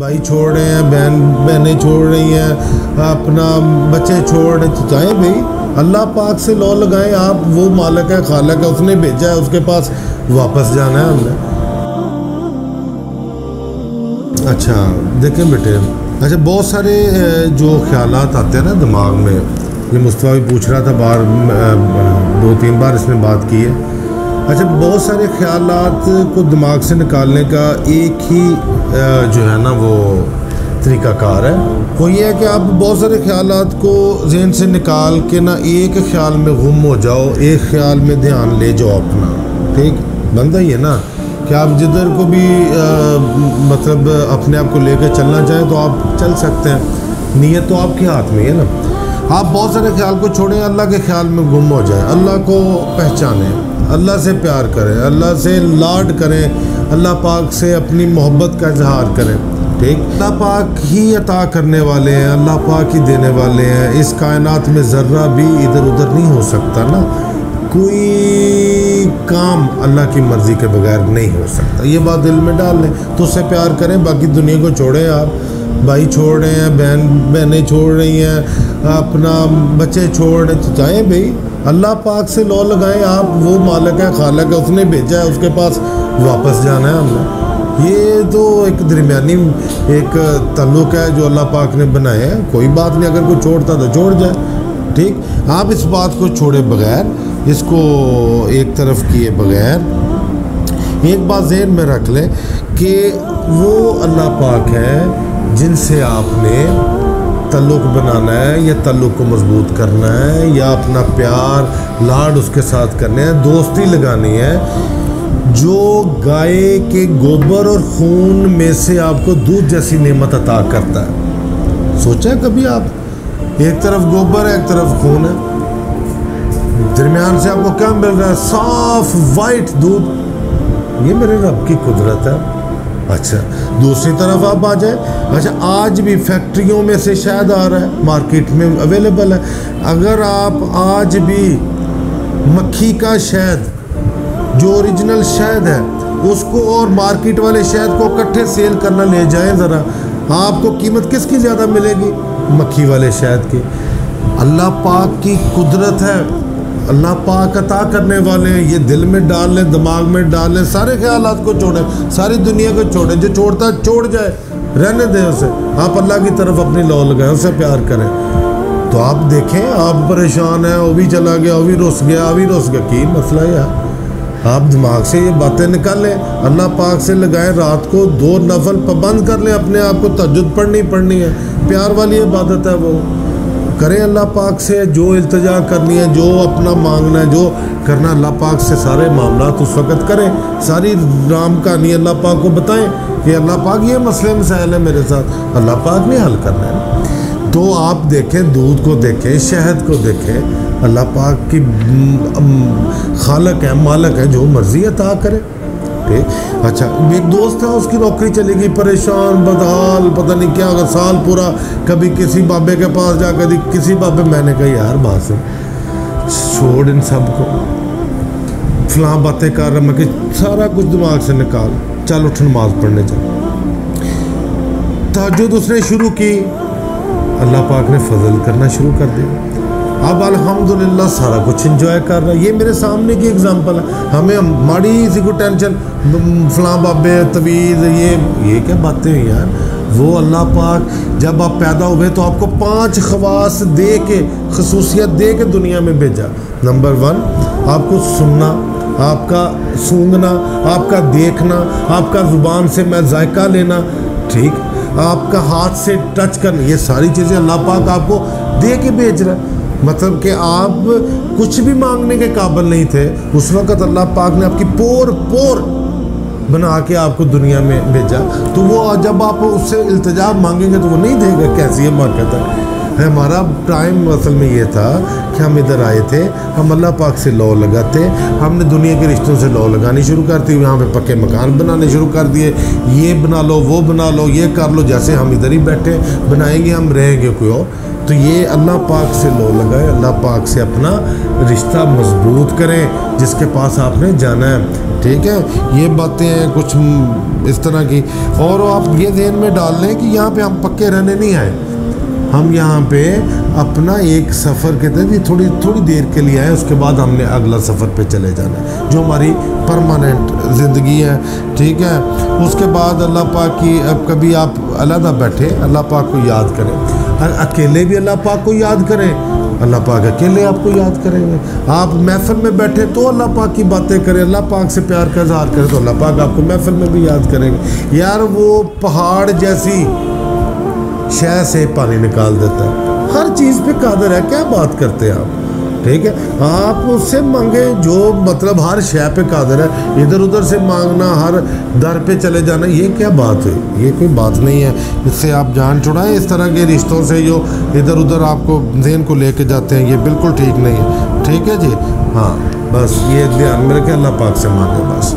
भाई छोड़ रहे हैं, बहन, बहनें छोड़ रही हैं, अपना बच्चे छोड़ रहे तो जाएँ भाई। अल्लाह पाक से लौ लगाएँ, आप वो मालिक है, खालक है, उसने भेजा है, उसके पास वापस जाना है हमने। अच्छा देखें बेटे अच्छा बहुत सारे जो ख्याल आते हैं ना दिमाग में, ये मुस्तफ़ा भी पूछ रहा था बार दो तीन बार इसने बात की है। अच्छा बहुत सारे ख्याल को दिमाग से निकालने का एक ही जो है ना वो तरीक़ाकार है। वो ये है कि आप बहुत सारे ख्याल को जहन से निकाल के ना एक ख्याल में गुम हो जाओ एक ख्याल में ध्यान ले जाओ अपना ठीक? बनता ही है ना कि आप जिधर को भी अ, मतलब अपने आप को लेकर चलना चाहें तो आप चल सकते हैं। नीयत तो आपके हाथ में है ना। आप बहुत सारे ख्याल को छोड़ें अल्लाह के ख्याल में गुम हो जाएँ अल्लाह को पहचानें। अल्लाह से प्यार करें, अल्लाह से लाड करें, अल्लाह पाक से अपनी मोहब्बत का इजहार करें। ठीक? अल्लाह पाक ही अता करने वाले हैं, अल्लाह पाक ही देने वाले हैं। इस कायनात में ज़र्रा भी इधर उधर नहीं हो सकता ना। कोई काम अल्लाह की मर्ज़ी के बगैर नहीं हो सकता। ये बात दिल में डाल लें तो उससे प्यार करें, बाकी दुनिया को छोड़ें आप। भाई छोड़ रहे हैं, बहन, बहनें छोड़ रही हैं, अपना बच्चे छोड़ रहे तो जाएँ भाई, अल्लाह पाक से लॉ लगाएँ, आप वो मालिक है, खालक है, उसने भेजा है, उसके पास वापस जाना है हमने। ये तो एक दरमियानी, एक तल्लुक है जो अल्लाह पाक ने बनाया है। कोई बात नहीं, अगर कोई छोड़ता तो छोड़ जाए, ठीक? आप इस बात को छोड़े बगैर, इसको एक तरफ़ किए बगैर, एक बात जहन में रख लें कि वो अल्लाह पाक है जिनसे आपने तल्लुक बनाना है, या तल्लुक को मज़बूत करना है, या अपना प्यार, लाड उसके साथ करने है, दोस्ती लगानी है, जो गाय के गोबर और खून में से आपको दूध जैसी नेमत अता करता है। सोचा कभी आप? एक तरफ़ गोबर है, एक तरफ़ खून है। दरमियान से आपको क्या मिल रहा है? साफ़ वाइट दूध। ये मेरे रब की कुदरत है। अच्छा दूसरी तरफ़ आप आ जाए। अच्छा आज भी फैक्ट्रियों में से शायद आ रहा है, मार्केट में अवेलेबल है। अगर आप आज भी मक्खी का शहद जो ओरिजिनल शहद है, उसको और मार्केट वाले शहद को इकट्ठे सेल करना ले जाएँ ज़रा। आपको कीमत किसकी ज़्यादा मिलेगी? मक्खी वाले शहद की। अल्लाह पाक की कुदरत है। अल्लाह पाक अता करने वाले हैं। ये दिल में डाल लें, दिमाग में डाल लें, सारे ख्याल को छोड़ें, सारी दुनिया को छोड़ें, जो छोड़ता है, छोड़ जाए। रहने दें उसे। आप अल्लाह की तरफ़ अपनी लौ लगाएँ उससे प्यार करें। तो आप देखें, आप परेशान हैं, वो भी चला गया, वो भी रुस गया, वो भी रुस गया। की मसला यार आप दिमाग से ये बातें निकालें, अल्लाह पाक से लगाएँ, रात को दो नफल पाबंद कर लें, अपने आप को तजुद पढ़नी पढ़नी है। प्यार वाली इबादत है वो। करें अल्लाह पाक से, जो इल्तजा करनी है, जो अपना मांगना है, जो करना अल्लाह पाक से सारे मामला उस वक़्त करें। सारी राम कहानी अल्लाह पाक को बताएँ कि अल्लाह पाक ये मसले मसाइल है मेरे साथ। अल्लाह पाक ने हल करना है। तो आप देखें, दूध को देखें, शहद को देखें, अल्लाह पाक की खालक है, मालक है, जो मर्ज़ी अता करे। ठीक अच्छा एक दोस्त था उसकी नौकरी चली गई परेशान, बदहाल, पता नहीं क्या, अगर साल पूरा कभी किसी बाबे के पास जा, कभी किसी बाबे, मैंने कहा, यार, बात से छोड़ इन सबको। फलां बातें कर रहा, मैं कि सारा कुछ दिमाग से निकाल, चल उठ नमाज़ पढ़ने चल। तहजद उसने शुरू की। अल्लाह पाक ने फजल करना शुरू कर दिया। अब अल्हम्दुलिल्लाह सारा कुछ इंजॉय कर रहा है। ये मेरे सामने की एग्जांपल है। हमें माड़ी सी को टेंशन फलां बाबे, तवीज़, ये ये क्या बातें हैं यार? वो अल्लाह पाक, जब आप पैदा हुए तो आपको पाँच खवास दे के, खसूसियत दे के दुनिया में भेजा। नंबर वन आपको सुनना, आपका सूंघना, आपका देखना, आपका ज़ुबान से मैं जायका लेना, ठीक? आपका हाथ से टच करना, ये सारी चीज़ें अल्लाह पाक आपको दे के भेज रहा है। मतलब कि आप कुछ भी मांगने के काबिल नहीं थे, उस वक़्त अल्लाह पाक ने आपकी पोर पोर बना के आपको दुनिया में भेजा। तो वो जब आप उससे इल्तजा मांगेंगे तो वो नहीं देगा कैसी है मरकत है, हमारा टाइम असल में ये था कि हम इधर आए थे, हम अल्लाह पाक से लौ लगाते, हमने दुनिया के रिश्तों से लौ लगानी शुरू कर दी, यहाँ पे पक्के मकान बनाने शुरू कर दिए, ये बना लो, वो बना लो, ये कर लो, जैसे हम इधर ही बैठे, बनाएँगे हम, रहेंगे कोई और। तो ये अल्लाह पाक से लो लगाए, अल्लाह पाक से अपना रिश्ता मज़बूत करें, जिसके पास आपने जाना है। ठीक है? ये बातें हैं कुछ इस तरह की। और आप ये ध्यान में डाल लें कि यहाँ पे हम पक्के रहने नहीं आए। हम यहाँ पे अपना एक सफ़र के तहत थोड़ी थोड़ी देर के लिए आए, उसके बाद हमने अगला सफ़र पे चले जाना है, जो हमारी परमानेंट ज़िंदगी है। ठीक है? उसके बाद अल्लाह पाक की, अब कभी आप अलहदा बैठे, अल्लाह पाक को याद करें। अकेले भी अल्लाह पाक को याद करें। अल्लाह पाक अकेले आपको याद करेंगे आप महफिल में बैठे तो अल्लाह पाक की बातें करें। अल्लाह पाक से प्यार का इजहार करें तो अल्लाह पाक आपको महफिल में भी याद करेंगे। यार, वो पहाड़ जैसी शह से पानी निकाल देता है। हर चीज़ पे कादर है। क्या बात करते हैं आप? ठीक है? आप उससे मांगे जो मतलब हर शय पे कादर है इधर उधर से मांगना, हर दर पे चले जाना, ये क्या बात है? ये कोई बात नहीं है। इससे आप जान छुड़ाएँ इस तरह के रिश्तों से जो इधर उधर आपको जेन को लेके जाते हैं, ये बिल्कुल ठीक नहीं है। ठीक है जी? हाँ बस ये ध्यान में रखें, अल्लाह पाक से मांगे, बस।